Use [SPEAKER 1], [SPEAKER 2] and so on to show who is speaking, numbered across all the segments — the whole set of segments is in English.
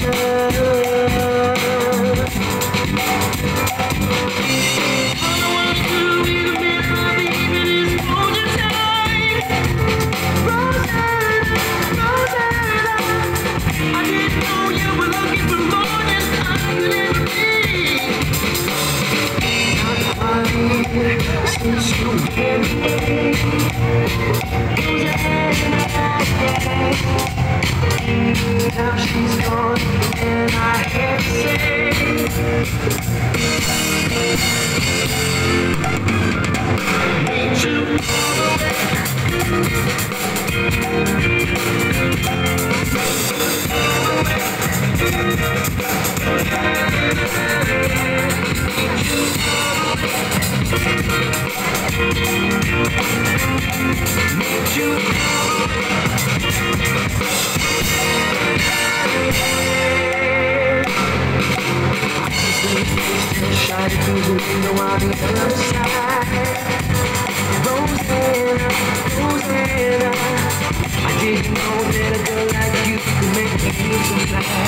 [SPEAKER 1] Thank you. Now she's gone and I can't say Shine through the on the other side Rosanna, Rosanna I didn't know that a girl like you could make me feel so bad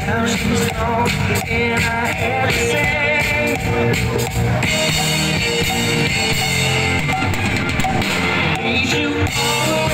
[SPEAKER 1] How she's talking and I had to say Need you